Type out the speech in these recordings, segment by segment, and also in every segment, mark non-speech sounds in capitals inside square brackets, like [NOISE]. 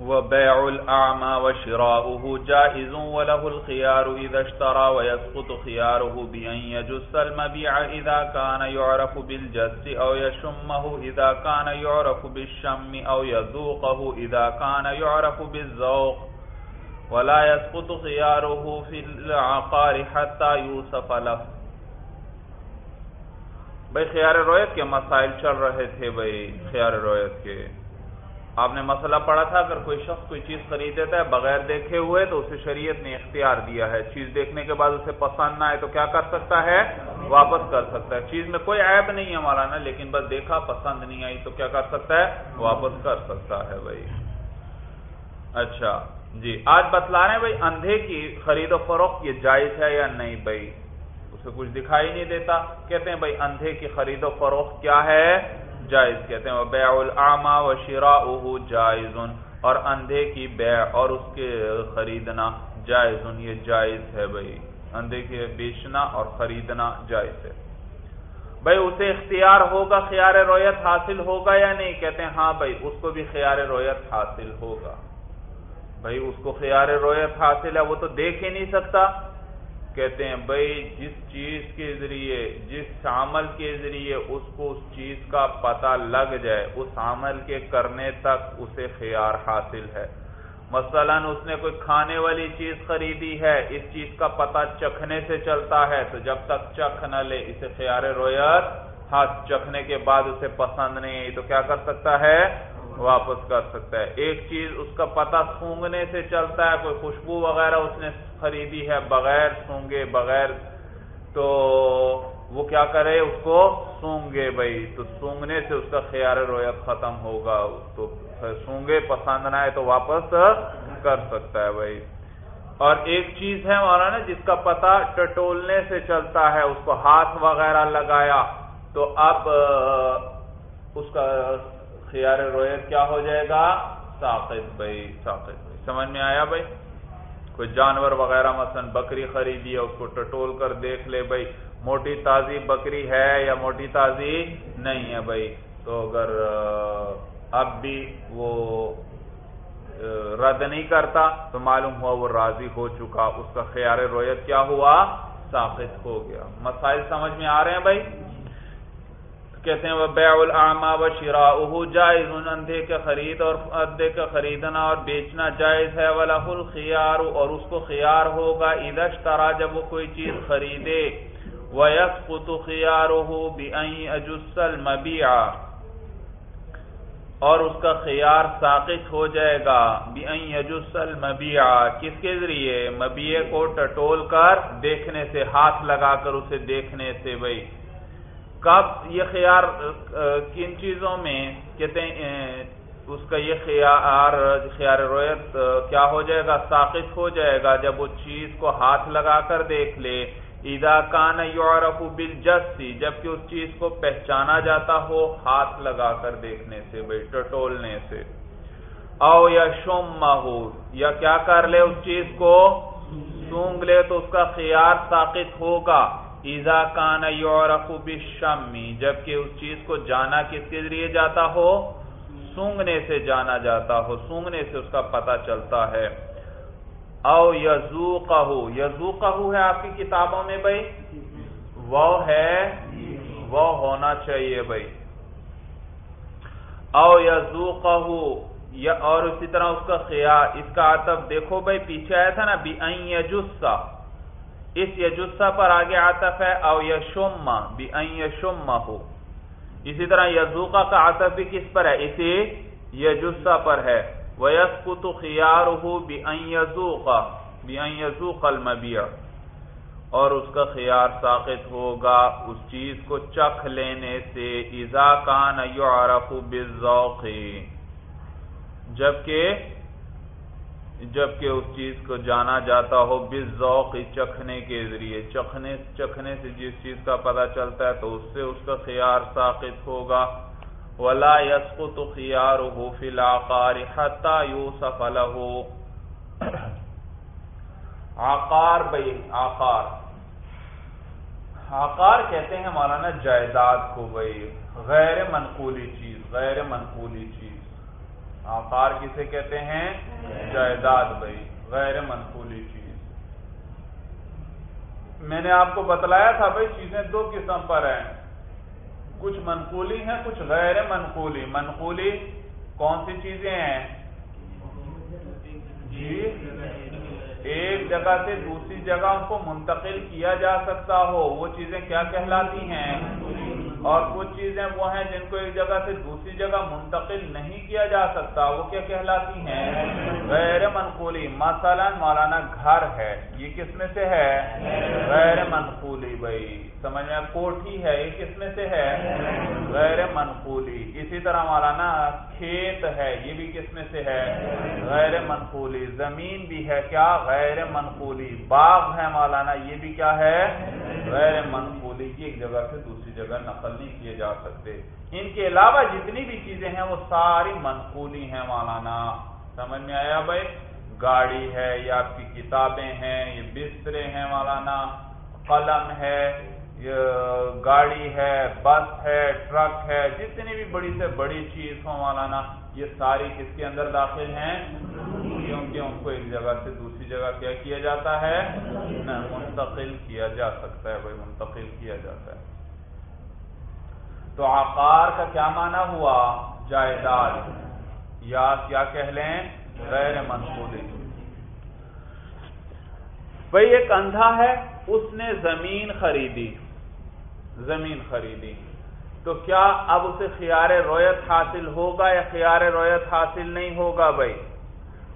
وبيع الأعمى وشراؤه جائز وله الخيار إذا اشترى ويسقط خياره بأن يجس المبيع إذا كان يعرف بالجس أو يشمه إذا كان يعرف بالشم أو يذوقه إذا كان يعرف بالذوق. ولا يسقط خياره في العقار حتى يوصف له. بھائی خیار رویت کے مسائل چل رہے تھے بھائی، خیار رویت کے۔ آپ نے مسئلہ پڑھا تھا، اگر کوئی شخص کوئی چیز خرید دیتا ہے بغیر دیکھے ہوئے، تو اسے شریعت نے اختیار دیا ہے۔ چیز دیکھنے کے بعد اسے پسند نہ آئے تو کیا کر سکتا ہے؟ واپس کر سکتا ہے۔ چیز میں کوئی عیب نہیں ہے ہمارا نا لیکن بس دیکھا، پسند نہیں آئی تو کیا کر سکتا ہے؟ واپس کر سکتا ہے بھائی۔ اچھا جی۔ آج بتلا رہے ہیں بھائی، اندھے کی خرید و فروخت یہ جائز ہے یا نہیں بھائی؟ اسے کچھ دکھائی نہیں دیتا۔ کہتے ہیں بھائی، اندھے کی خرید و فروخت کیا ہے؟ جائز کہتے ہیں بیع العما و شراء جائز، اور اندھے کی بیع اور اس کے خریدنا جائز، یہ جائز ہے بھائی۔ اندھے کے بیچنا اور خریدنا جائز ہے۔ بھائی، اسے اختیار ہوگا خیار رویت حاصل ہوگا یا نہیں؟ کہتے ہیں ہاں بھائی، اس کو بھی خیار رویت حاصل ہوگا۔ بھائی، اس کو خیار رویت حاصل ہے، وہ تو دیکھ ہی نہیں سکتا۔ کہتے ہیں بھائی جس چیز کے ذریعے، جس عمل کے ذریعے اس کو اس چیز کا پتہ لگ جائے، اس عمل کے کرنے تک اسے خیار حاصل ہے۔ مثلا اس نے کوئی کھانے والی چیز خریدی ہے، اس چیز کا پتہ چکھنے سے چلتا ہے، تو جب تک چکھ نہ لے، اسے خیار رویت ہاتھ چکھنے کے بعد اسے پسند نہیں آئی تو کیا کر سکتا ہے؟ واپس کر سکتا ہے۔ ایک چیز اس کا پتہ سونگنے سے چلتا ہے، کوئی خوشبو وغیرہ اس نے خریدی ہے بغیر سونگے بغیر تو وہ کیا کرے؟ اس کو سونگے بھائی۔ تو سونگنے سے اس کا خیال رویت ختم ہوگا۔ تو سونگے پسند نہ آئے تو واپس کر سکتا ہے بھائی۔ اور ایک چیز ہے مولانا، جس کا پتہ ٹٹولنے سے چلتا ہے، اس کو ہاتھ وغیرہ لگایا، تو اب اس کا خیار رویت کیا ہو جائے گا؟ ساقت بھائی ساقت بھائی۔ سمجھ میں آیا بھائی؟ کوئی جانور وغیرہ مثلا بکری خریدی ہے، اس کو ٹٹول کر دیکھ لے بھائی۔ موٹی تازی بکری ہے یا موٹی تازی نہیں ہے بھائی؟ تو اگر اب بھی وہ رد نہیں کرتا، تو معلوم ہوا وہ راضی ہو چکا۔ اس کا خیال رویت کیا ہوا؟ ساخت ہو گیا۔ مسائل سمجھ میں آ رہے ہیں بھائی؟ کہتے ہیں وہ بیع العما و شراء جائز اندھے کا خرید اور ادھے کا خریدنا اور بیچنا جائز ہے ولاح الخیار اور اس کو خیار ہوگا ادش ترا جب وہ کوئی چیز خریدے۔ وَيَسْقُتُ خِيَارُهُ بِأَنْ أَجُسَّ الْمَبِيعَ۔ اور اس کا خیار ساقط ہو جائے گا۔ بِأَنْ يَجُسَّ الْمَبِيعَ۔ کس کے ذریعے؟ مبیع کو ٹٹول کر دیکھنے سے، ہاتھ لگا کر اسے دیکھنے سے، بھئی۔ کب یہ خیار کن چیزوں میں کہتے ہیں اس کا یہ خیار خیار رویت کیا ہو جائے گا؟ ساقط ہو جائے گا۔ جب وہ چیز کو ہاتھ لگا کر دیکھ لے ادا کان یورف بلجسی جبکہ اس چیز کو پہچانا جاتا ہو ہاتھ لگا کر دیکھنے سے، بھائی، ٹٹولنے سے۔ او یا شم ہو یا کیا کر لے اس چیز کو؟ سونگ لے تو اس کا خیار ساقط ہوگا۔ ایزا کان یورف بشمی جبکہ اس چیز کو جانا کس کے ذریعے جاتا ہو؟ سونگنے سے جانا جاتا ہو، سونگنے سے اس کا پتہ چلتا ہے۔ او یزو قہو ہے آپ کی کتابوں میں بھائی؟ وہ ہے، وہ ہونا چاہیے بھائی۔ او یزو یا اور اسی طرح اس کا خیال، اس کا عطف دیکھو بھائی، پیچھے آیا تھا نا، بی یجسا۔ اس یجسا پر آگے عطف ہے، او یشم بی یشم ہو اسی طرح یزوقا کا عطف بھی کس پر ہے؟ اسی یجسا پر ہے۔ وَيَسْقُتُ خِيَارُهُ بِأَنْ يَزُوقَ بِأَنْ يَزُوقَ الْمَبِيعَ اور اس کا خیار ساقط ہوگا اس چیز کو چکھ لینے سے۔ اذا کان یعرف بالذوق۔ جبکہ جبکہ اس چیز کو جانا جاتا ہو بالذوق چکھنے کے ذریعے۔ چکھنے چکھنے سے جس چیز کا پتہ چلتا ہے تو اس سے اس کا خیار ساقط ہوگا۔ ولا يسقط خياره في العقار حتى يوصف له۔ عقار بھائی، عقار۔ عقار کہتے ہیں مولانا جائیداد کو بھائی۔ غیر منقولی چیز، غیر منقولی چیز۔ آقار کسے کہتے ہیں؟ جائیداد بھائی، غیر منقولی چیز۔ میں نے آپ کو بتلایا تھا بھائی، چیزیں دو قسم پر ہیں۔ کچھ منقولی ہیں، کچھ غیر منقولی۔ منقولی کون سی چیزیں ہیں؟ جی ایک جگہ سے دوسری جگہ ان کو منتقل کیا جا سکتا ہو۔ وہ چیزیں کیا کہلاتی ہیں؟ اور کچھ چیزیں وہ ہیں جن کو ایک جگہ سے دوسری جگہ منتقل نہیں کیا جا سکتا، وہ کیا کہلاتی ہیں؟ غیر منقولی۔ مثلا مولانا گھر ہے، یہ کس میں سے ہے؟ غیر منقولی بھائی۔ سمجھ میں کوٹھی ہے، یہ کس میں سے ہے؟ غیر منقولی۔ اسی طرح مولانا کھیت ہے، یہ بھی کس میں سے ہے؟ غیر منقولی۔ زمین بھی ہے کیا؟ غیر منقولی۔ باغ ہے مولانا، یہ بھی کیا ہے؟ غیر منقولی۔ کی ایک جگہ سے دوسری جگہ نقل نہیں کیے جا سکتے۔ ان کے علاوہ جتنی بھی چیزیں ہیں، وہ ساری منقولی ہیں مولانا۔ سمجھ میں آیا بھائی؟ گاڑی ہے یا آپ کی کتابیں ہیں، یہ بسترے ہیں مولانا۔ قلم ہے گاڑی ہے، بس ہے، ٹرک ہے، جتنی بھی بڑی سے بڑی چیز ہو مولانا، یہ ساری کس کے اندر داخل ہیں؟ کیونکہ ان کو ایک جگہ سے دوسری جگہ کیا کیا جاتا ہے؟ نہ، منتقل کیا جا سکتا ہے، بھائی، منتقل کیا جاتا ہے۔ تو آکار کا کیا معنی ہوا؟ جائیداد۔ یا کیا کہہ لیں؟ غیر منقول بھائی ایک اندھا ہے، اس نے زمین خریدی۔ زمین خریدی۔ تو کیا اب اسے خیار رویت حاصل ہوگا یا خیار رویت حاصل نہیں ہوگا بھائی؟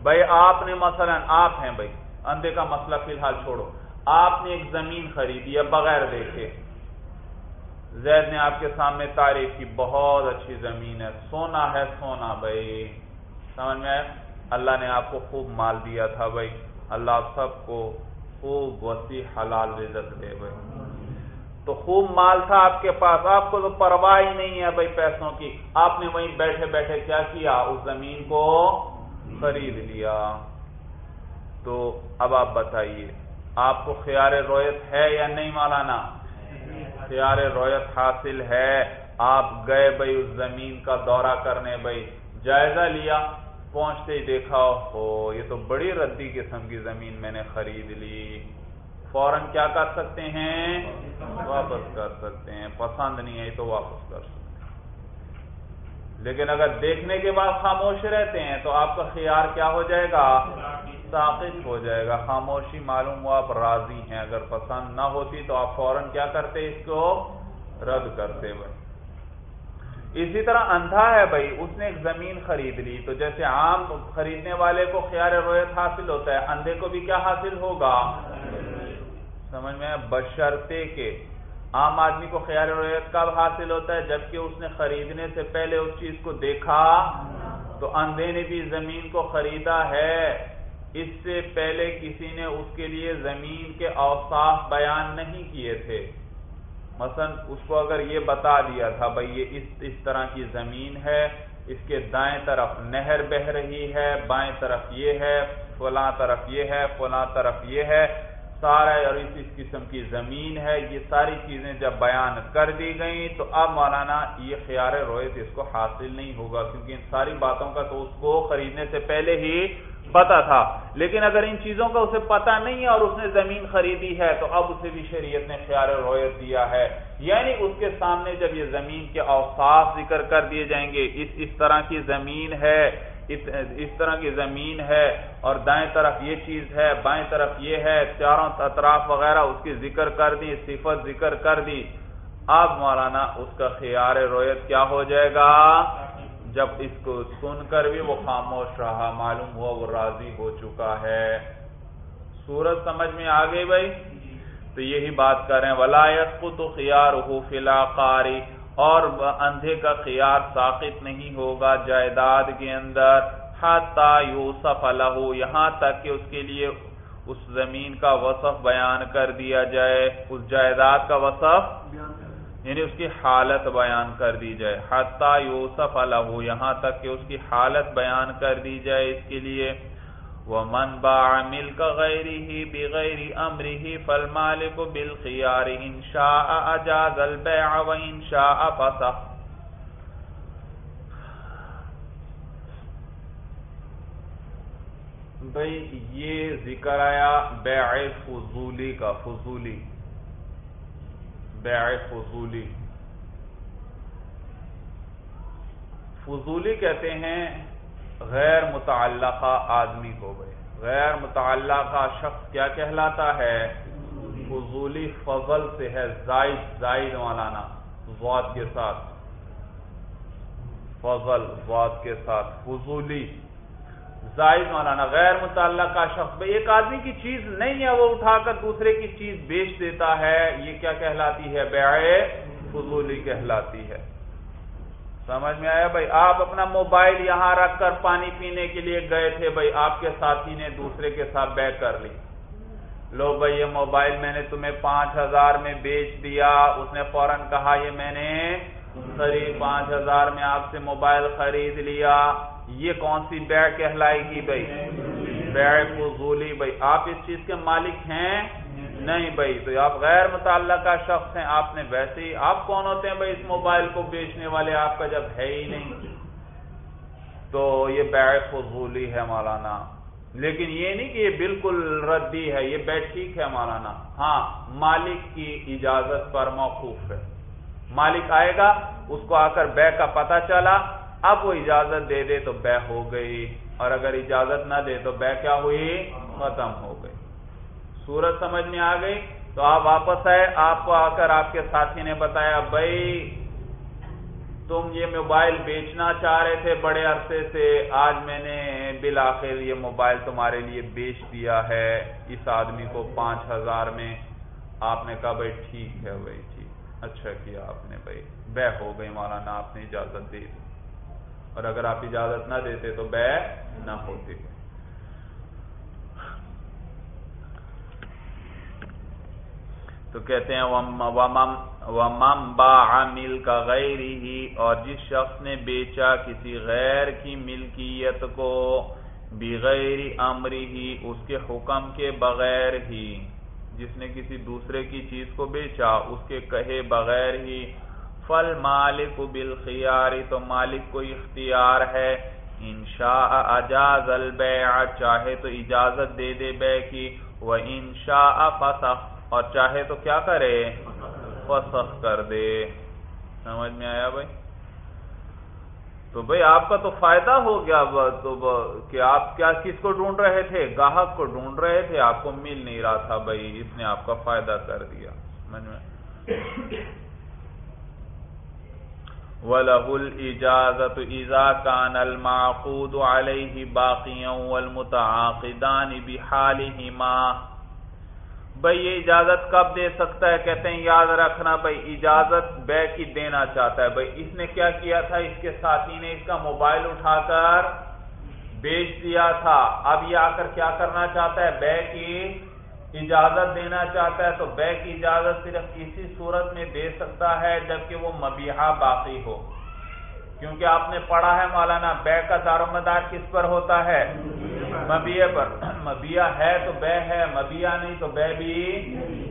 بھائی آپ نے مثلا، آپ ہیں بھائی، اندھے کا مسئلہ فی الحال چھوڑو۔ آپ نے ایک زمین خریدی ہے، بغیر دیکھے۔ زید نے آپ کے سامنے تعریف کی بہت اچھی زمین ہے۔ سونا ہے، سونا بھائی۔ سمجھ میں اللہ نے آپ کو خوب مال دیا تھا بھائی۔ اللہ آپ سب کو خوب وسیع حلال رزق دے بھائی۔ تو خوب مال تھا آپ کے پاس، آپ کو تو پرواہ ہی نہیں ہے بھائی پیسوں کی۔ آپ نے وہیں بیٹھے بیٹھے کیا کیا؟ اس زمین کو خرید لیا۔ تو اب آپ بتائیے، آپ کو خیار رویت ہے یا نہیں مالانا خیار رویت حاصل ہے۔ آپ گئے بھائی اس زمین کا دورہ کرنے بھائی۔ جائزہ لیا۔ پہنچتے ہی دیکھا ہو یہ تو بڑی ردی قسم کی زمین میں نے خرید لی۔ فوراً کیا کر سکتے ہیں؟ واپس کر سکتے ہیں۔ پسند نہیں آئی تو واپس کر سکتے ہیں۔ لیکن اگر دیکھنے کے بعد خاموش رہتے ہیں، تو آپ کا خیار کیا ہو جائے گا؟ ثابت ہو جائے گا۔ خاموشی معلوم ہو آپ راضی ہیں۔ اگر پسند نہ ہوتی تو آپ فوراً کیا کرتے؟ اس کو رد کرتے بھائی اسی طرح اندھا ہے بھائی، اس نے ایک زمین خرید لی۔ تو جیسے عام خریدنے والے کو خیال رویت حاصل ہوتا ہے، اندھے کو بھی کیا حاصل ہوگا؟ سمجھ میں بشرتے کے۔ عام آدمی کو خیال رویت کب حاصل ہوتا ہے؟ جبکہ اس نے خریدنے سے پہلے اس چیز کو دیکھا۔ تو اندھے نے بھی زمین کو خریدا ہے۔ اس سے پہلے کسی نے اس کے لیے زمین کے اوصاف بیان نہیں کیے تھے۔ مثلا اس کو اگر یہ بتا دیا تھا بھائی یہ اس اس طرح کی زمین ہے، اس کے دائیں طرف نہر بہ رہی ہے، بائیں طرف یہ ہے، فلاں طرف یہ ہے، فلاں طرف یہ ہے سارا اور اس اس قسم کی زمین ہے، یہ ساری چیزیں جب بیان کر دی گئیں تو اب مولانا یہ خیال رویت اس کو حاصل نہیں ہوگا، کیونکہ ان ساری باتوں کا تو اس کو خریدنے سے پہلے ہی پتا تھا۔ لیکن اگر ان چیزوں کا اسے پتا نہیں ہے اور اس نے زمین خریدی ہے، تو اب اسے بھی شریعت نے خیال رویت دیا ہے۔ یعنی اس کے سامنے جب یہ زمین کے اوصاف ذکر کر دیے جائیں گے، اس اس طرح کی زمین ہے، اس طرح کی زمین ہے اور دائیں طرف یہ چیز ہے، بائیں طرف یہ ہے، چاروں اطراف وغیرہ اس کی ذکر کر دی، صفت ذکر کر دی۔ اب مولانا، اس کا خیار رویت کیا ہو جائے گا؟ جب اس کو سن کر بھی وہ خاموش رہا، معلوم ہوا وہ راضی ہو چکا ہے۔ سورج سمجھ میں آ گئی بھائی؟ تو یہی بات کریں ولایت کو تو خیار ہو فلا قاری اور اندھے کا خیار ساقط نہیں ہوگا جائیداد کے اندر۔ یوسف الح یہاں تک کہ اس کے لیے اس زمین کا وصف بیان کر دیا جائے۔ اس جائیداد کا وصف یعنی اس کی حالت بیان کر دی جائے۔ حتی یوسف الح یہاں تک کہ اس کی حالت بیان کر دی جائے اس کے لیے۔ ومن باع ملك غيره بغير امره فالمالك بالخيار ان شاء اجاز البيع وان شاء فسخ۔ بھائی یہ ذکر آیا بیع فضولی کا، فضولی۔ بیع فضولی فضولی کہتے ہیں غیر متعلقہ آدمی کو بھائی غیر متعلقہ شخص کیا کہلاتا ہے؟ فضولی فضل سے ہے، زائد زائد مولانا واد کے ساتھ۔ فضل واد کے ساتھ۔ فضولی زائد مولانا، غیر متعلقہ شخص بھائی ایک آدمی کی چیز نہیں ہے، وہ اٹھا کر دوسرے کی چیز بیچ دیتا ہے۔ یہ کیا کہلاتی ہے؟ بیع فضولی کہلاتی ہے۔ سمجھ میں آیا؟ بھائی، آپ اپنا موبائل یہاں رکھ کر پانی پینے کے لیے گئے تھے۔ بھائی، آپ کے ساتھی نے دوسرے کے ساتھ بیع کر لی۔ لو بھائی، یہ موبائل میں نے تمہیں پانچ ہزار میں بیچ دیا۔ اس نے فوراً کہا، یہ میں نے قریب پانچ ہزار میں آپ سے موبائل خرید لیا۔ یہ کون سی بیع کہلائے گی بھائی بیع فضولی بھائی آپ اس چیز کے مالک ہیں نہیں بھائی تو آپ غیر متعلقہ شخص ہیں۔ آپ نے ویسے ہی آپ کون ہوتے ہیں بھائی اس موبائل کو بیچنے والے؟ آپ کا جب ہے ہی نہیں۔ تو یہ بیع فضولی ہے مولانا۔ لیکن یہ نہیں کہ یہ بالکل ردی ہے، یہ بیٹ ٹھیک ہے مولانا۔ ہاں مالک کی اجازت پر موقوف ہے۔ مالک آئے گا، اس کو آ کر بے کا پتہ چلا۔ اب وہ اجازت دے دے تو بے ہو گئی اور اگر اجازت نہ دے تو بے کیا ہوئی؟ ختم ہو گئی۔ سورج سمجھ میں آ گئی؟ تو آپ واپس آئے۔ آپ کو آ کر آپ کے ساتھی نے بتایا، بھائی، تم یہ موبائل بیچنا چاہ رہے تھے بڑے عرصے سے۔ آج میں نے بالآخر یہ موبائل تمہارے لیے بیچ دیا ہے۔ اس آدمی کو پانچ ہزار میں۔ آپ نے کہا، بھائی، ٹھیک ہے، بھائی، ٹھیک۔ اچھا کیا آپ نے، بھائی، بے ہو گئی، مولانا، آپ نے اجازت دے دی۔ اور اگر آپ اجازت نہ دیتے تو بے نہ ہوتی تو کہتے ہیں ومم با مل کا غیر ہی اور جس شخص نے بیچا کسی غیر کی ملکیت کو بغیر امری ہی اس کے حکم کے بغیر ہی، جس نے کسی دوسرے کی چیز کو بیچا، اس کے کہے بغیر ہی فل مالک بالخیاری تو مالک کو اختیار ہے۔ انشاء اجاز البیع، چاہے تو اجازت دے دے بے کی۔ وہ انشاء فسخ، اور چاہے تو کیا کرے؟ فسخ کر دے۔ سمجھ میں آیا بھائی؟ تو بھائی آپ کا تو فائدہ ہو گیا تو کہ آپ کیا کس کو ڈھونڈ رہے تھے؟ گاہک کو ڈھونڈ رہے تھے۔ آپ کو مل نہیں رہا تھا بھائی، اس نے آپ کا فائدہ کر دیا۔ سمجھ میں؟ وَلَهُ الْإِجَازَةُ إِذَا كَانَ الْمَعْقُودُ عَلَيْهِ بَاقِيًا وَالْمُتَعَاقِدَانِ بِحَالِهِمَا۔ بھائی یہ اجازت کب دے سکتا ہے؟ کہتے ہیں، یاد رکھنا بھائی اجازت بے کی دینا چاہتا ہے۔ بھائی اس نے کیا کیا تھا؟ اس کے ساتھی نے اس کا موبائل اٹھا کر بیچ دیا تھا۔ اب یہ آ کر کیا کرنا چاہتا ہے؟ بے کی اجازت دینا چاہتا ہے تو بے کی اجازت صرف اسی صورت میں دے سکتا ہے جبکہ وہ مبیحہ باقی ہو۔ کیونکہ آپ نے پڑھا ہے مولانا، بے کا دار و مدار کس پر ہوتا ہے؟ مبیہ پر۔ مبیہ ہے تو بے ہے مبیہ نہیں تو بے بھی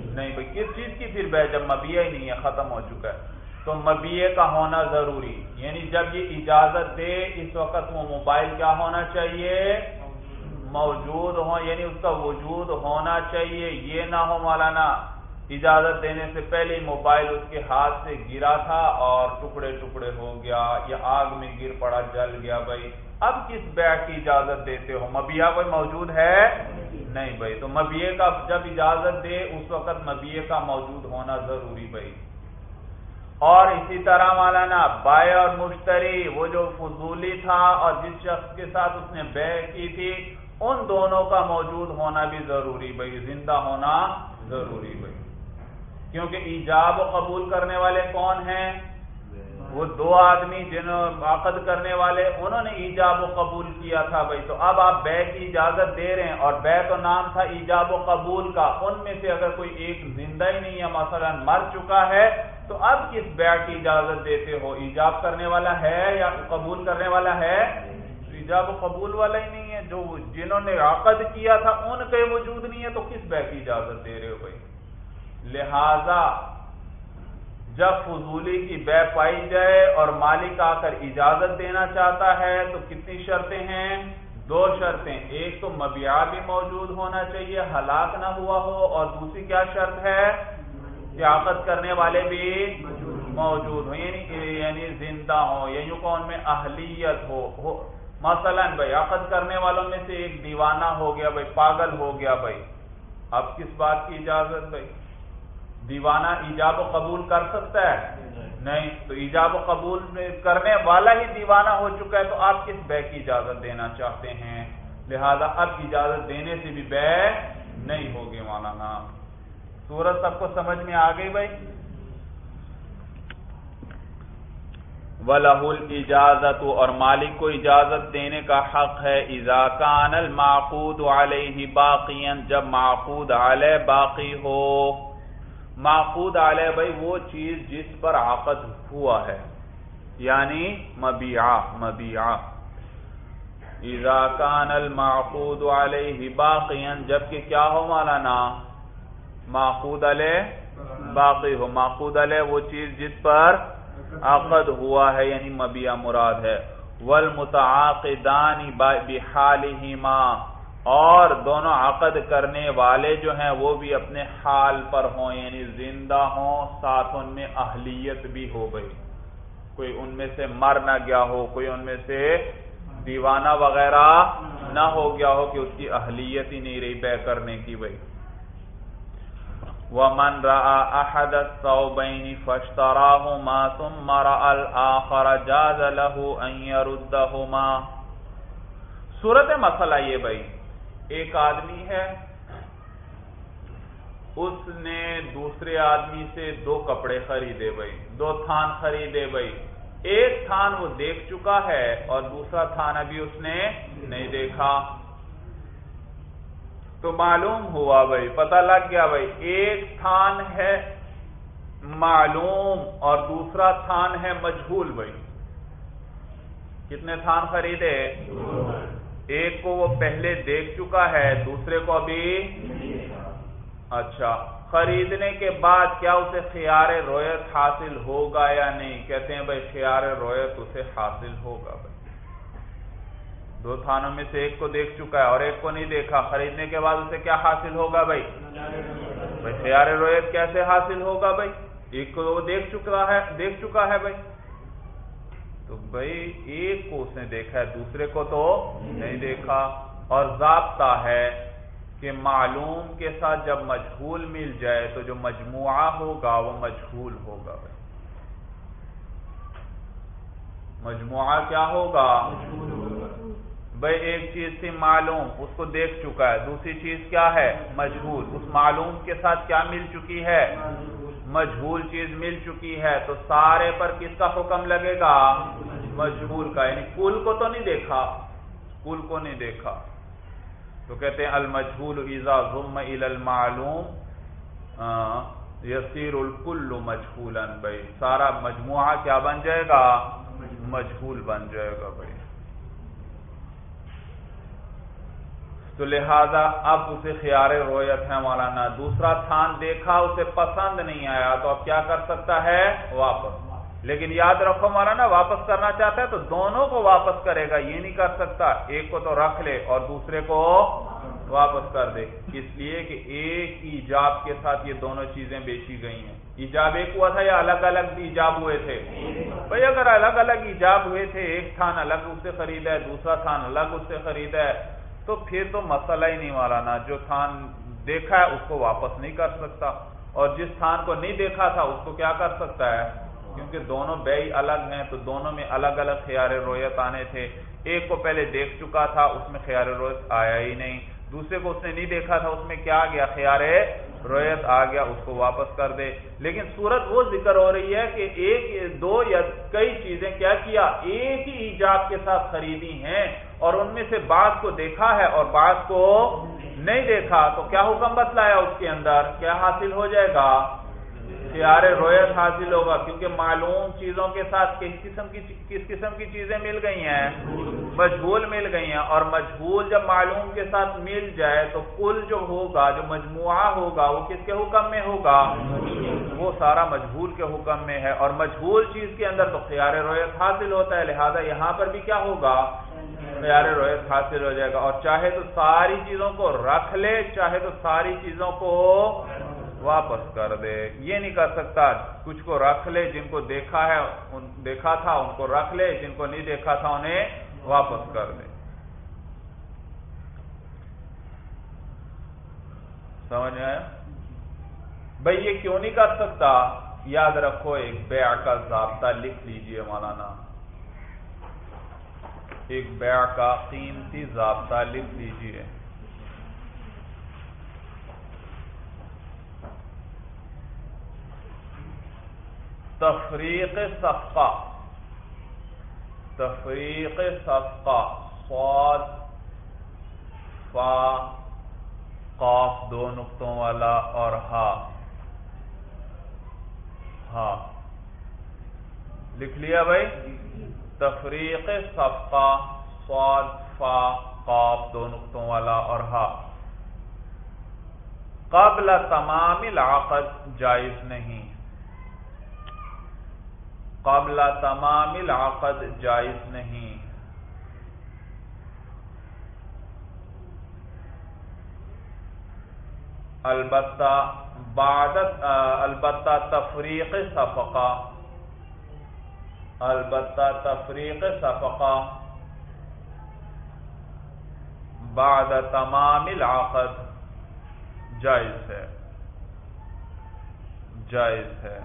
نہیں۔ بھائی، کس چیز کی پھر بے؟ جب مبیہ ہی نہیں ہے، ختم ہو چکا ہے۔ تو مبیہ کا ہونا ضروری۔ یعنی جب یہ اجازت دے، اس وقت وہ موبائل کیا ہونا چاہیے؟ موجود ہو یعنی اس کا وجود ہونا چاہیے، یہ نہ ہو مولانا، اجازت دینے سے پہلے موبائل اس کے ہاتھ سے گرا تھا اور ٹکڑے ٹکڑے ہو گیا، یا آگ میں گر پڑا، جل گیا بھائی۔ اب کس بیع کی اجازت دیتے ہو؟ مبیا کوئی موجود ہے؟ نہیں بھائی۔ تو مبیے کا جب اجازت دے، اس وقت مبیے کا موجود ہونا ضروری بھائی۔ اور اسی طرح مولانا، بائے اور مشتری، وہ جو فضولی تھا اور جس شخص کے ساتھ اس نے بے کی تھی ان دونوں کا موجود ہونا بھی ضروری بھائی، زندہ ہونا ضروری بھائی۔ کیونکہ ایجاب و قبول کرنے والے کون ہیں؟ وہ دو آدمی جنہوں عقد کرنے والے، انہوں نے ایجاب و قبول کیا تھا بھائی۔ تو اب آپ بے کی اجازت دے رہے ہیں اور بے تو نام تھا ایجاب و قبول کا۔ ان میں سے اگر کوئی ایک زندہ ہی نہیں ہے، مثلا مر چکا ہے، تو اب کس بے کی اجازت دیتے ہو؟ ایجاب کرنے والا ہے یا قبول کرنے والا ہے؟ ایجاب و قبول والا ہی نہیں جو جنہوں نے عقد کیا تھا، ان کے وجود نہیں ہے تو کس بے کی اجازت دے رہے ہو بھائی؟ لہذا جب فضولی کی بے پائی جائے اور مالک آ کر اجازت دینا چاہتا ہے، تو کتنی شرطیں ہیں؟ دو شرطیں۔ ایک تو مبیع بھی موجود ہونا چاہیے، ہلاک نہ ہوا ہو، اور دوسری کیا شرط ہے؟ کہ عقد کرنے والے بھی موجود ہو یعنی یعنی زندہ ہو یا یوں یعنی کون؟ میں اہلیت ہو مثلا بھائی، عقد کرنے والوں میں سے ایک دیوانہ ہو گیا بھائی، پاگل ہو گیا بھائی۔ اب کس بات کی اجازت بھائی؟ دیوانہ ایجاب و قبول کر سکتا ہے؟ نہیں، تو ایجاب و قبول کرنے والا ہی دیوانہ ہو چکا ہے، تو آپ کس بے کی اجازت دینا چاہتے ہیں؟ لہذا اب اجازت دینے سے بھی بے نہیں ہوگی مولانا۔ سورج سب کو سمجھ میں آ گئی بھائی؟ وَلَهُ الْإِجَازَةُ اور مالک کو اجازت دینے کا حق ہے، اِذَا كَانَ الْمَعْقُودُ عَلَيْهِ بَاقِيًا، جب معقود علیہ باقی ہو۔ معقود علیہ بھائی، وہ چیز جس پر عقد ہوا ہے یعنی مبیعہ مبیعہ۔ اذا كان المعقود علیہ باقیا جبکہ کیا ہو مولانا؟ معقود علیہ باقی ہو۔ معقود علیہ وہ چیز جس پر عقد ہوا ہے یعنی مبیعہ مراد ہے۔ والمتعاقدان بحالہما اور دونوں عقد کرنے والے جو ہیں، وہ بھی اپنے حال پر ہوں یعنی زندہ ہوں، ساتھ ان میں اہلیت بھی ہو گئی۔ کوئی ان میں سے مر نہ گیا ہو، کوئی ان میں سے دیوانہ وغیرہ نہ ہو گیا ہو کہ اس کی اہلیت ہی نہیں رہی بے کرنے کی بھائی وَمَنْ رَأَى أَحَدَ الثَّوْبَيْنِ فَاشْتَرَاهُمَا ثُمَّ رَأَى الْآخَرَ جَازَ لَهُ أَنْ يَرُدَّهُمَا. صورت مسئلہ یہ بھائی، ایک آدمی ہے، اس نے دوسرے آدمی سے دو کپڑے خریدے بھائی، دو تھان خریدے بھائی۔ ایک تھان وہ دیکھ چکا ہے اور دوسرا تھان ابھی اس نے نہیں دیکھا۔ تو معلوم ہوا بھائی، پتہ لگ گیا بھائی، ایک تھان ہے معلوم اور دوسرا تھان ہے مجھول بھائی۔ کتنے تھان خریدے؟ ایک کو وہ پہلے دیکھ چکا ہے، دوسرے کو ابھی۔ اچھا خریدنے کے بعد کیا اسے خیار رویت حاصل ہوگا یا نہیں؟ کہتے ہیں بھائی خیار رویت اسے حاصل ہوگا بھائی۔ دو تھانوں میں سے ایک کو دیکھ چکا ہے اور ایک کو نہیں دیکھا۔ خریدنے کے بعد اسے کیا حاصل ہوگا بھائی؟ بھائی خیار رویت کیسے حاصل ہوگا بھائی؟ ایک کو وہ دیکھ چکا ہے، دیکھ چکا ہے بھائی۔ تو بھائی، ایک کو اس نے دیکھا ہے، دوسرے کو تو نہیں دیکھا۔ اور ضابطہ ہے کہ معلوم کے ساتھ جب مجھول مل جائے تو جو مجموعہ ہوگا وہ مجھول ہوگا بھائی۔ مجموعہ کیا ہوگا؟ بھائی ایک چیز تھی معلوم، اس کو دیکھ چکا ہے۔ دوسری چیز کیا ہے؟ مجھول۔ اس معلوم کے ساتھ کیا مل چکی ہے؟ مجھول چیز مل چکی ہے۔ تو سارے پر کس کا حکم لگے گا؟ مجھول کا۔ یعنی کل کو تو نہیں دیکھا۔ کل کو نہیں دیکھا۔ تو کہتے ہیں المجھول ایزا ضم المعلوم یسیر الکل مجھول بھائی سارا مجموعہ کیا بن جائے گا؟ مجھول بن جائے گا بھائی۔ تو لہذا اب اسے خیار رویت ہے مولانا، دوسرا تھان دیکھا، اسے پسند نہیں آیا، تو اب کیا کر سکتا ہے؟ واپس۔ لیکن یاد رکھو مولانا، واپس کرنا چاہتا ہے تو دونوں کو واپس کرے گا، یہ نہیں کر سکتا۔ ایک کو تو رکھ لے اور دوسرے کو واپس کر دے۔ اس لیے کہ ایک ایجاب کے ساتھ یہ دونوں چیزیں بیچی گئی ہیں۔ ایجاب ایک ہوا تھا یا الگ الگ ایجاب ہوئے تھے؟ بھائی، اگر الگ الگ ایجاب ہوئے تھے، ایک تھان الگ اس سے خریدا ہے، دوسرا تھان الگ اس سے خریدا ہے تو پھر تو مسئلہ ہی نہیں مارانا جو تھان دیکھا ہے اس کو واپس نہیں کر سکتا۔ اور جس تھان کو نہیں دیکھا تھا، اس کو کیا کر سکتا ہے؟ کیونکہ دونوں بے الگ ہیں، تو دونوں میں الگ الگ خیار رویت آنے تھے۔ ایک کو پہلے دیکھ چکا تھا، اس میں خیار رویت آیا ہی نہیں۔ دوسرے کو اس نے نہیں دیکھا تھا، اس میں کیا گیا؟ خیار رویت آ گیا، اس کو واپس کر دے۔ لیکن صورت وہ ذکر ہو رہی ہے کہ ایک، دو یا کئی چیزیں کیا کیا، ایک ہی ایجاب کے ساتھ خریدی ہیں۔ اور ان میں سے بعض کو دیکھا ہے اور بعض کو نہیں دیکھا، تو کیا حکم بتلایا اس کے اندر؟ کیا حاصل ہو جائے گا؟ خیار رویت حاصل ہوگا، کیونکہ معلوم چیزوں کے ساتھ کس قسم کی کس قسم کی چیزیں مل گئی ہیں؟ مجھول مل گئی ہیں، اور مجھول جب معلوم کے ساتھ مل جائے تو کل جو ہوگا، جو مجموعہ ہوگا، وہ کس کے حکم میں ہوگا؟ وہ سارا مجبول کے حکم میں ہے، اور مجبول چیز کے اندر تو خیار رویت حاصل ہوتا ہے، لہذا یہاں پر بھی کیا ہوگا؟ خیار رویت حاصل ہو جائے گا۔ اور چاہے تو ساری چیزوں کو رکھ لے، چاہے تو ساری چیزوں کو واپس کر دے۔ یہ نہیں کر سکتا، کچھ کو رکھ لے، جن کو دیکھا ہے دیکھا تھا، ان کو رکھ لے، جن کو نہیں دیکھا تھا، انہیں واپس کر دے۔ سمجھ آیا؟ بھائی یہ کیوں نہیں کر سکتا؟ یاد رکھو، ایک بیع کا ضابطہ لکھ لیجیے مولانا۔ ایک بیع کا قیمتی ضابطہ لکھ لیجیے تفریق صفقہ۔ تفریق صفقہ۔ صاد، فا، قاف دو نقطوں والا اور ہا۔ ہاں لکھ لیا بھائی؟ تفریق صفقہ صاد فا، قاف، دو نقطوں والا اور ہا۔ قبل تمام العقد جائز نہیں۔ قبل تمام العقد جائز نہیں۔ البتہ بعد، البتہ تفریق صفقہ۔ البتہ تفریق صفقہ بعد تمام العقد جائز ہے۔ جائز ہے۔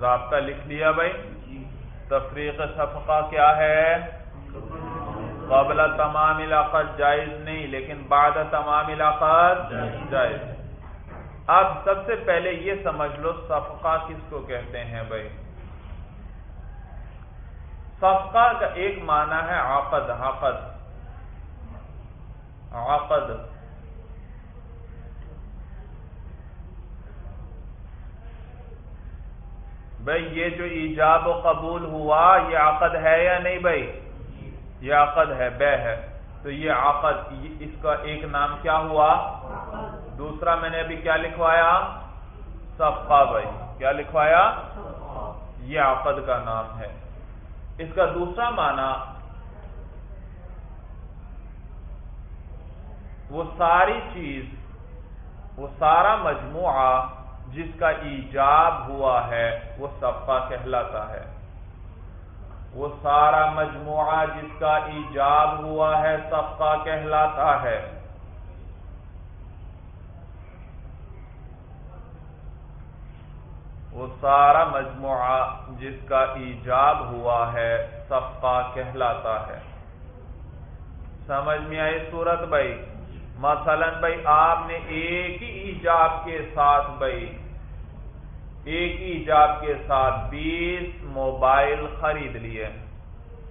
ضابطہ لکھ لیا بھائی۔ تفریق صفقہ کیا ہے؟ قبل تمام علاقت جائز نہیں لیکن بعد تمام علاقات جائز۔ اب سب سے پہلے یہ سمجھ لو صفقہ کس کو کہتے ہیں بھائی۔ صفقہ کا ایک معنی ہے عقد عقد۔ عقد۔ بھائی یہ جو ایجاب و قبول ہوا یہ عقد ہے یا نہیں بھائی؟ یہ عقد ہے، بے ہے۔ تو یہ عقد، اس کا ایک نام کیا ہوا؟ دوسرا میں نے ابھی کیا لکھوایا؟ صفقہ بھائی۔ کیا لکھوایا؟ یہ عقد کا نام ہے۔ اس کا دوسرا معنی، وہ ساری چیز، وہ سارا مجموعہ جس کا ایجاب ہوا ہے، وہ صفقہ کہلاتا ہے۔ وہ سارا مجموعہ جس کا ایجاب ہوا ہے، صفقہ کہلاتا ہے۔ وہ سارا مجموعہ جس کا ایجاب ہوا ہے، صفقہ کہلاتا ہے۔ سمجھ میں آئی صورت بھائی؟ مثلا بھائی، آپ نے ایک ہی ایجاب کے ساتھ بھائی ایک ہی ایجاب کے ساتھ بیس موبائل خرید لیے۔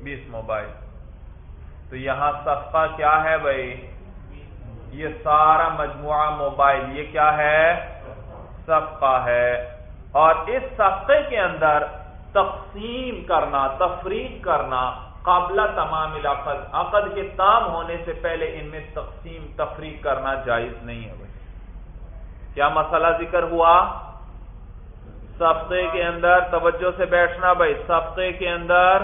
بیس موبائل۔ تو یہاں صفقہ کیا ہے بھائی؟ یہ سارا مجموعہ موبائل، یہ کیا ہے؟ صفقہ ہے۔ اور اس صفقے کے اندر تقسیم کرنا، تفریق کرنا قابلہ تمام علاقت عقد کے تام ہونے سے پہلے ان میں تقسیم، تفریق کرنا جائز نہیں ہے بھائی۔ کیا مسئلہ ذکر ہوا؟ صفقے کے اندر توجہ سے بیٹھنا بھائی صفقے کے اندر۔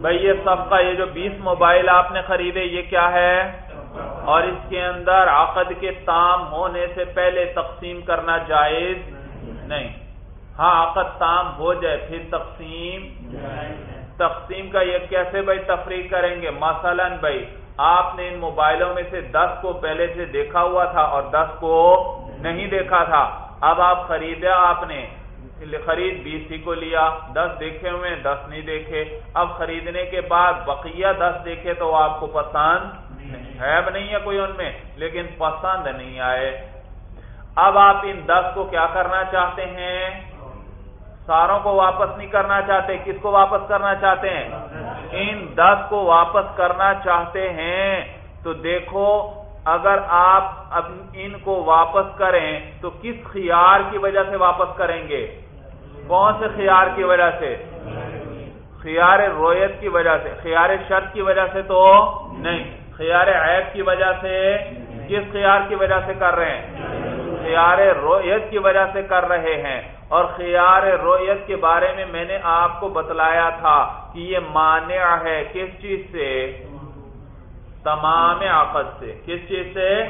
بھائی، یہ صفقہ، یہ جو بیس موبائل آپ نے خریدے، یہ کیا ہے؟ اور اس کے اندر عقد کے تام ہونے سے پہلے تقسیم کرنا جائز نہیں۔ ہاں عقد تام ہو جائے، پھر تقسیم۔ تقسیم کا یہ کیسے بھائی تفریح کریں گے؟ مثلا بھائی، آپ نے ان موبائلوں میں سے دس کو پہلے سے دیکھا ہوا تھا اور دس کو نہیں دیکھا تھا۔ اب آپ خریدا آپ نے خرید بیس ہی کو لیا، دس دیکھے ہوئے، دس نہیں دیکھے۔ اب خریدنے کے بعد بقیہ دس دیکھے تو آپ کو پسند ہے نہیں ہے کوئی ان میں، لیکن پسند نہیں آئے۔ اب آپ ان دس کو کیا کرنا چاہتے ہیں؟ ساروں کو واپس نہیں کرنا چاہتے۔ کس کو واپس کرنا چاہتے ہیں؟ ان دس کو واپس کرنا چاہتے ہیں۔ تو دیکھو اگر آپ اب ان کو واپس کریں تو کس خیار کی وجہ سے واپس کریں گے؟ کون سے خیار کی وجہ سے؟ خیار رویت کی وجہ سے، خیار شرط کی وجہ سے تو نہیں، خیار عیب کی وجہ سے کس خیار کی وجہ سے کر رہے ہیں؟ خیار رویت کی وجہ سے کر رہے ہیں۔ اور خیار رویت کے بارے میں میں نے آپ کو بتلایا تھا کہ یہ مانع ہے کس چیز سے؟ تمام عقد سے۔ کس چیز سے؟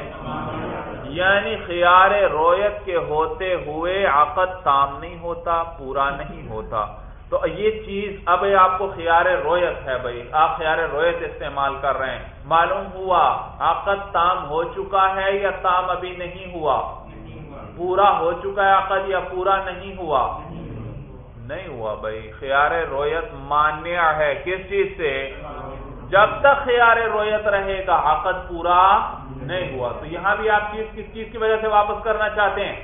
یعنی خیار رویت کے ہوتے ہوئے عقد تام نہیں ہوتا، پورا نہیں ہوتا۔ تو یہ چیز اب آپ کو خیار رویت ہے بھائی۔ آپ خیار رویت استعمال کر رہے ہیں۔ معلوم ہوا عقد تام ہو چکا ہے یا تام ابھی نہیں ہوا؟ پورا ہو چکا ہے عقد یا پورا نہیں ہوا؟ نہیں ہوا بھائی۔ خیار رویت مانیہ ہے۔ کس چیز سے؟ جب تک خیار رویت رہے گا، عقد پورا نہیں ہوا۔ تو یہاں بھی آپ چیز کس چیز کی وجہ سے واپس کرنا چاہتے ہیں؟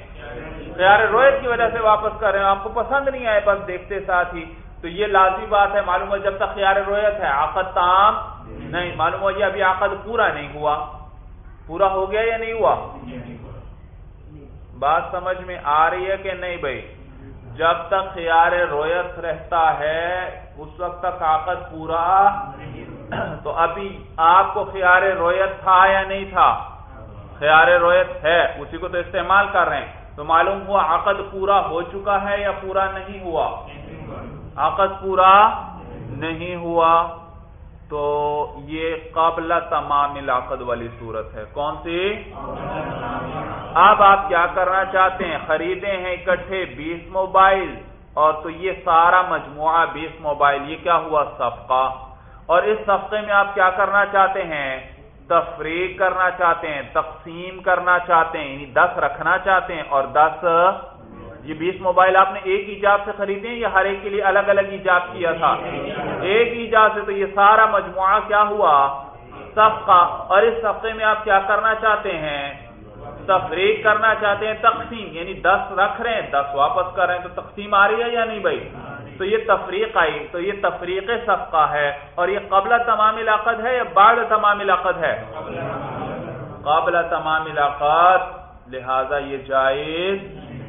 خیار رویت کی وجہ سے واپس کر رہے ہیں۔ آپ کو پسند نہیں آئے، بس دیکھتے ساتھ ہی تو یہ لازمی بات ہے، معلوم ہو جب تک خیار رویت ہے، عقد تام نہیں۔ معلوم ہو یہ ابھی عقد پورا نہیں ہوا۔ پورا ہو گیا یا نہیں ہوا؟ بات سمجھ میں آ رہی ہے کہ نہیں بھائی؟ جب تک خیار رویت رہتا ہے، اس وقت تک عقد پورا تو ابھی آپ کو خیار رویت تھا یا نہیں تھا؟ خیار رویت ہے، اسی کو تو استعمال کر رہے ہیں۔ تو معلوم ہوا عقد پورا ہو چکا ہے یا پورا نہیں ہوا؟ عقد پورا نہیں ہوا۔ تو یہ قابل تمام العقد والی صورت ہے۔ کون سی؟ اب آپ کیا کرنا چاہتے ہیں؟ خریدے ہیں اکٹھے بیس موبائل اور تو یہ سارا مجموعہ بیس موبائل، یہ کیا ہوا؟ صفقہ۔ اور اس صفقے میں آپ کیا کرنا چاہتے ہیں؟ تفریق کرنا چاہتے ہیں، تقسیم کرنا چاہتے ہیں یعنی دس رکھنا چاہتے ہیں اور دس، یہ بیس موبائل آپ نے ایک ایجاب سے خریدے ہیں یا ہر ایک کے لیے الگ الگ ایجاب کیا تھا؟ ایک ایجاب سے تو یہ سارا مجموعہ کیا ہوا؟ صفقہ. اور اس صفقے میں آپ کیا کرنا چاہتے ہیں؟ تفریق کرنا چاہتے ہیں، تقسیم. یعنی دس رکھ رہے ہیں، دس واپس کر رہے ہیں، تو تقسیم آ رہی ہے یا نہیں بھائی؟ تو یہ تفریق آئی تو یہ تفریق صفقہ ہے۔ اور یہ قبل تمام علاقت ہے یا بعد تمام علاقت ہے؟ قبل تمام علاقات۔ لہذا یہ جائز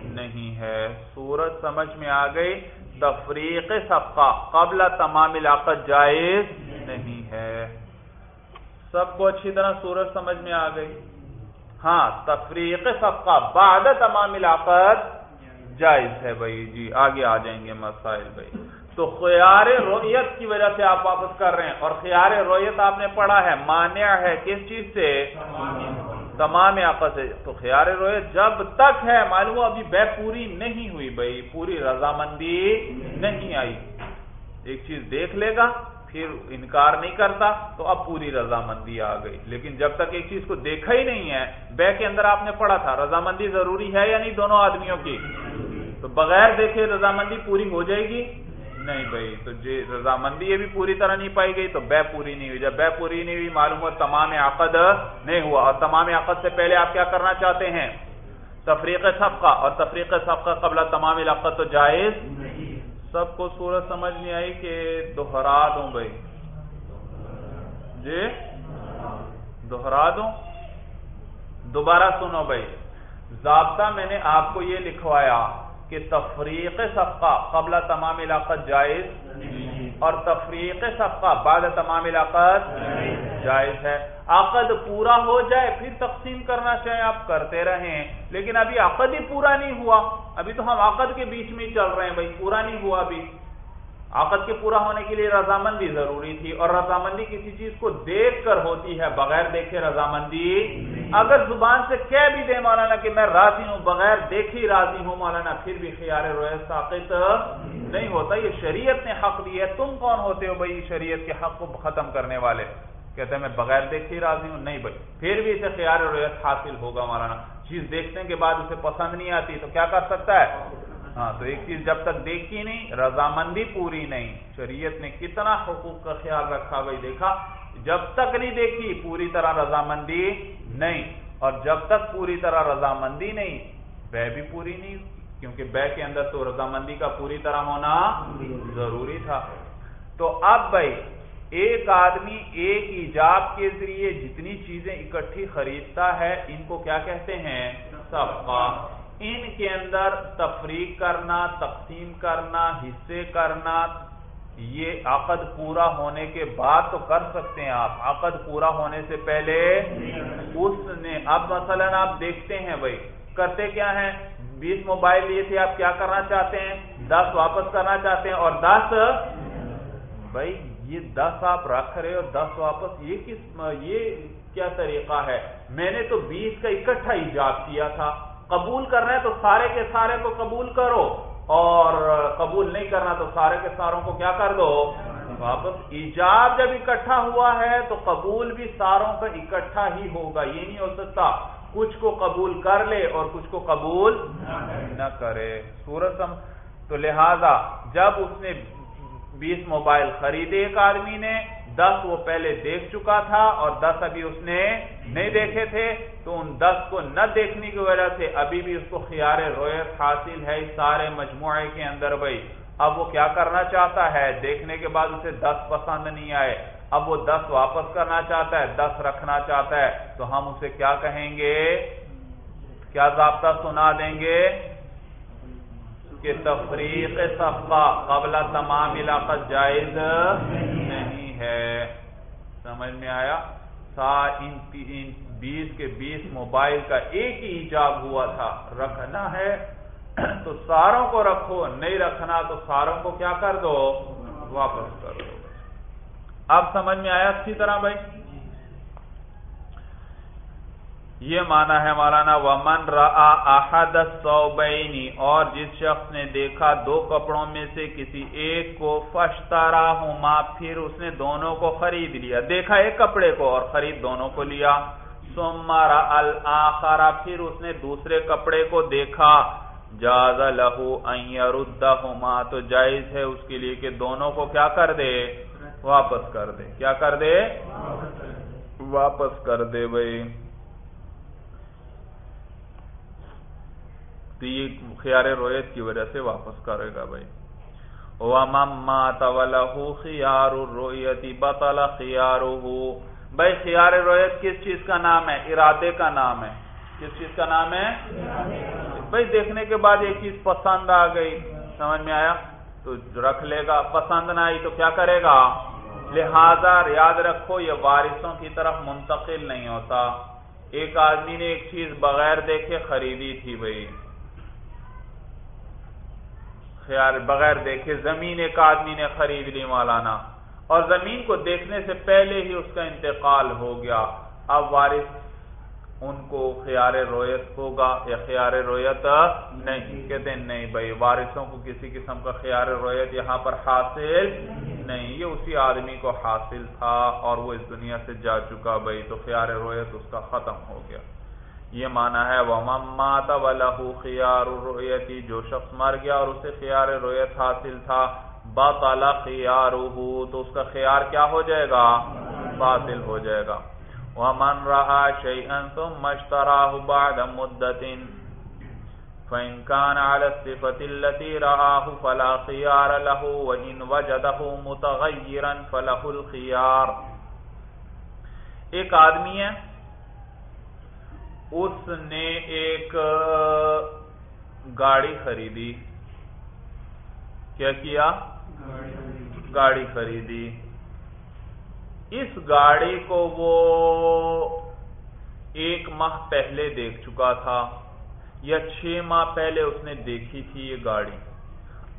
نہیں ہے۔ صورت سمجھ میں آ گئی۔ تفریق صفقہ، قبل تمام علاقت جائز نہیں ہے۔ سب کو اچھی طرح صورت سمجھ میں آ گئی۔ ہاں تفریق صفقہ، بعد تمام علاقت جائز ہے بھائی جی آگے آ جائیں گے مسائل بھائی۔ تو خیار رویت کی وجہ سے آپ واپس کر رہے ہیں اور خیار رویت آپ نے پڑھا ہے، مانع ہے کس چیز سے؟ تمام آپس سے۔ تو خیار رویت جب تک ہے، معلوم ابھی بے پوری نہیں ہوئی بھائی، پوری رضامندی نہیں آئی۔ ایک چیز دیکھ لے گا، پھر انکار نہیں کرتا، تو اب پوری رضامندی آ گئی۔ لیکن جب تک ایک چیز کو دیکھا ہی نہیں ہے، بے کے اندر آپ نے پڑھا تھا، رضامندی ضروری ہے یا نہیں؟ دونوں آدمیوں کی۔ تو بغیر دیکھے رضامندی پوری ہو جائے گی؟ نہیں بھائی، تو جی رضامندی یہ بھی پوری طرح نہیں پائی گئی تو بے پوری نہیں ہوئی۔ جب بے پوری نہیں ہوئی، معلوم ہوا تمام عقد نہیں ہوا۔ اور تمام عقد سے پہلے آپ کیا کرنا چاہتے ہیں؟ تفریق سبقہ اور تفریق سبقہ قبل تمام علاقت تو جائز؟ سب کو صورت سمجھ نہیں آئی کہ دوہرا دوں بھائی۔ جی؟ دوہرا دوں؟ دوبارہ سنو بھائی۔ ضابطہ میں نے آپ کو یہ لکھوایا۔ کہ تفریق صفقہ قبل تمام علاقت جائز اور تفریق صفقہ بعد تمام علاقت جائز ہے۔ عقد پورا ہو جائے پھر تقسیم کرنا چاہیں آپ کرتے رہیں، لیکن ابھی عقد ہی پورا نہیں ہوا۔ ابھی تو ہم عقد کے بیچ میں چل رہے ہیں بھائی، پورا نہیں ہوا ابھی۔ عقد کے پورا ہونے کے لیے رضامندی ضروری تھی اور رضامندی کسی چیز کو دیکھ کر ہوتی ہے، بغیر دیکھے رضامندی۔ اگر زبان سے کہہ بھی دے مولانا کہ میں راضی ہوں، بغیر دیکھی راضی ہوں، مولانا، پھر بھی خیال رویت ساقت نہیں ہوتا۔ یہ شریعت نے حق دی ہے۔ تم کون ہوتے ہو بھائی؟ شریعت کے حق کو ختم کرنے والے۔ کہتے ہیں، میں بغیر دیکھی راضی ہوں۔ نہیں بھائی، پھر بھی اسے خیال رویت حاصل ہوگا مولانا۔ چیز دیکھنے کے بعد اسے پسند نہیں آتی تو کیا کر سکتا ہے؟ ہاں تو ایک چیز جب تک دیکھی نہیں، رضامندی پوری نہیں۔ شریعت نے کتنا حقوق کا خیال رکھا بھائی، دیکھا، جب تک نہیں دیکھی، پوری طرح رضامندی نہیں۔ اور جب تک پوری طرح رضامندی نہیں، بے بھی پوری نہیں کیونکہ بے کے اندر تو رضامندی کا پوری طرح ہونا ضروری تھا۔ تو اب بھائی، ایک آدمی ایک ایجاب کے ذریعے جتنی چیزیں اکٹھی خریدتا ہے، ان کو کیا کہتے ہیں؟ صفقہ ان کے اندر تفریق کرنا، تقسیم کرنا، حصے کرنا، یہ عقد پورا ہونے کے بعد تو کر سکتے ہیں آپ۔ عقد پورا ہونے سے پہلے اس نے، اب مثلا آپ دیکھتے ہیں بھائی، کرتے کیا ہیں؟ بیس موبائل لیے تھے، آپ کیا کرنا چاہتے ہیں؟ دس واپس کرنا چاہتے ہیں اور دس؟ بھائی، یہ دس آپ رکھ رہے اور دس واپس، یہ کس، یہ کیا طریقہ ہے؟ میں نے تو بیس کا اکٹھا ایجاب کیا تھا۔ قبول کرنا ہے تو سارے کے سارے کو قبول کرو اور قبول نہیں کرنا تو سارے کے ساروں کو کیا کر دو؟ واپس۔ ایجاب جب اکٹھا ہوا ہے تو قبول بھی ساروں کا اکٹھا ہی ہوگا، یہ نہیں ہو سکتا۔ کچھ کو قبول کر لے اور کچھ کو قبول نہ کرے۔ سورج تو لہذا جب اس نے بیس موبائل خریدے، ایک آدمی نے دس وہ پہلے دیکھ چکا تھا اور دس ابھی اس نے نہیں دیکھے تھے، تو ان دس کو نہ دیکھنے کی وجہ سے ابھی بھی اس کو خیار رویت حاصل ہے اس سارے مجموعے کے اندر بھائی۔ اب وہ کیا کرنا چاہتا ہے؟ دیکھنے کے بعد اسے دس پسند نہیں آئے۔ اب وہ دس واپس کرنا چاہتا ہے، دس رکھنا چاہتا ہے۔ تو ہم اسے کیا کہیں گے؟ کیا ضابطہ سنا دیں گے؟ کہ تفریق صفقہ قبل تمام علاقہ جائز نہیں ہے۔ سمجھ میں آیا؟ سا ان بیس کے بیس موبائل کا ایک ہی ایجاب ہوا تھا۔ رکھنا ہے۔ تو ساروں کو رکھو، نہیں رکھنا تو ساروں کو کیا کر دو؟ واپس کر دو۔ اب سمجھ میں آیا اچھی طرح بھائی؟ یہ مانا ہے مولانا، ومن احد صوبینی اور جس شخص نے دیکھا دو کپڑوں میں سے کسی ایک کو فشتارا ہما پھر اس نے دونوں کو خرید لیا۔ دیکھا ایک کپڑے کو اور خرید دونوں کو لیا۔ سمارا الآخرا پھر اس نے دوسرے کپڑے کو دیکھا۔ جاز لہو ہما تو جائز ہے اس کے لیے کہ دونوں کو کیا کر دے؟ واپس کر دے۔ کیا کر دے۔ واپس کر دے بھائی۔ تو یہ خیار رویت کی وجہ سے واپس کرے گا بھائی۔ خیار رویتی بطل خیار بھائی خیار رویت کس چیز کا نام ہے؟ ارادے کا نام ہے۔ کس چیز کا نام ہے؟ بھائی دیکھنے کے بعد ایک چیز پسند آ گئی۔ سمجھ میں آیا؟ تو رکھ لے گا۔ پسند نہ آئی تو کیا کرے گا؟ لہذا یاد رکھو، یہ وارثوں کی طرف منتقل نہیں ہوتا۔ ایک آدمی نے ایک چیز بغیر دیکھے خریدی تھی بھائی۔ خیال بغیر دیکھے زمین ایک آدمی نے خرید لی مولانا۔ اور زمین کو دیکھنے سے پہلے ہی اس کا انتقال ہو گیا۔ اب وارث ان کو خیار رویت ہوگا یا خیار رویت نہیں؟ کہتے ہیں نہیں بھائی، وارثوں کو کسی قسم کا خیار رویت یہاں پر حاصل نہیں۔ یہ اسی آدمی کو حاصل تھا اور وہ اس دنیا سے جا چکا بھائی، تو خیار رویت اس کا ختم ہو گیا۔ یہ مانا ہے وہ مات و خیار رویتی جو شخص مر گیا اور اسے خیار رویت حاصل تھا باطال خیار تو اس کا خیار کیا ہو جائے گا؟ باطل ہو جائے گا۔ ومن رہا شيئا ثم اشتراه بعد مدة، فإن كان على الصفة التي رآه فلا خيار له، وإن وجده متغيرا فله الخيار۔ ایک آدمی ہے اس نے ایک گاڑی خریدی کیا کیا گاڑی خریدی اس گاڑی کو وہ ایک ماہ پہلے دیکھ چکا تھا یا چھ ماہ پہلے اس نے دیکھی تھی یہ گاڑی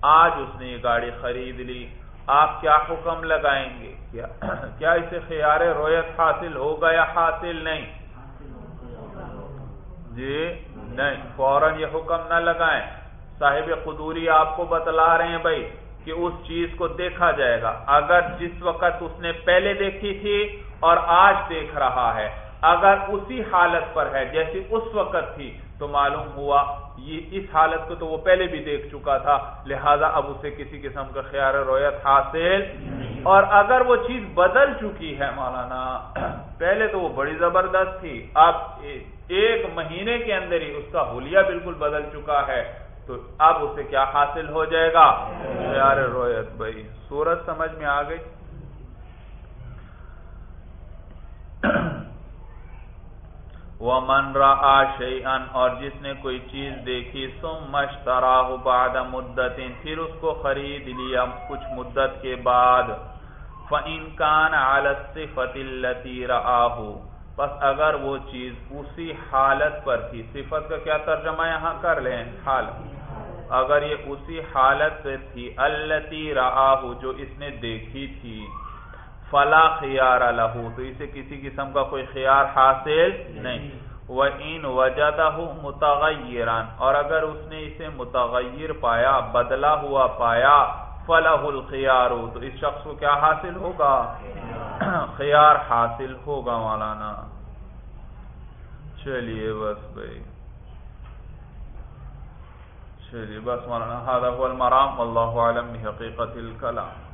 آج اس نے یہ گاڑی خرید لی آپ کیا حکم لگائیں گے کیا اسے خیار رویت حاصل ہوگا یا حاصل نہیں جی نہیں، فوراً یہ حکم نہ لگائیں۔ صاحب قدوری آپ کو بتلا رہے ہیں بھائی کہ اس چیز کو دیکھا جائے گا۔ اگر جس وقت اس نے پہلے دیکھی تھی اور آج دیکھ رہا ہے، اگر اسی حالت پر ہے، جیسی اس وقت تھی، تو معلوم ہوا یہ اس حالت کو تو وہ پہلے بھی دیکھ چکا تھا، لہذا اب اسے کسی قسم کا خیال رویت حاصل اور اگر وہ چیز بدل چکی ہے مولانا، پہلے تو وہ بڑی زبردست تھی۔ اب ایک مہینے کے اندر ہی اس کا حلیہ بالکل بدل چکا ہے۔ تو اب اسے کیا حاصل ہو جائے گا؟ خیار رویت بھائی، سورج سمجھ میں آ گئی؟ ومن را شیئن اور جس نے کوئی چیز دیکھی، ثم اشتراہ بعد مدت، پھر اس کو خرید لیا کچھ مدت کے بعد۔ فَإِن كَانَ عَلَى الصِّفَةِ الَّتِي رَآهُ پس اگر وہ چیز اسی حالت پر تھی، صفت کا کیا ترجمہ یہاں کر لیں؟ حال۔ اگر یہ اسی حالت سے تھی، الَّتِي رَآهُ جو اس نے دیکھی تھی۔ فلا خیار لہو تو اسے کسی قسم کا کوئی خیار حاصل نہیں۔ وَإِن وَجَدَهُ مُتَغَيِّرًا اور اگر اس نے اسے متغیر پایا بدلا ہوا پایا فَلَهُ الْخِيَارُ تو اس شخص کو کیا حاصل ہوگا؟ خیار۔ [COUGHS] حاصل ہوگا مولانا۔ چلیے بس بھائی۔ چلیے بس مولانا هو المرام والله اعلم بحقیقت الکلام۔